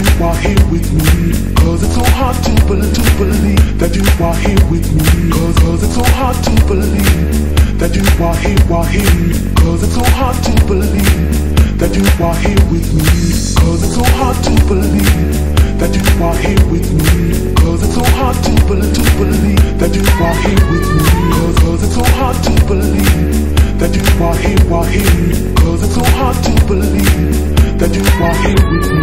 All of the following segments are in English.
you are here with me. Cause it's so hard to, be to believe That you are here with me. Cause, cause it's so hard to believe That you are here, are here. Cause it's so hard to believe That you are here with me. Cause it's so hard to believe That you are here with me. Cause it's so hard to, be to believe That you are here with me. Cause, cause it's so hard to believe That you are here, are here. Cause it's so hard to believe That you are here with me.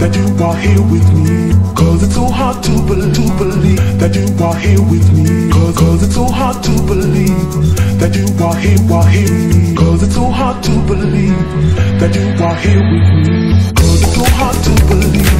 That you are here with me. Cause it's so hard to, bel to believe that you are here with me. Cause, cause it's so hard to believe that you are here, are here. Cause it's so hard to believe that you are here with me. Cause it's so hard to believe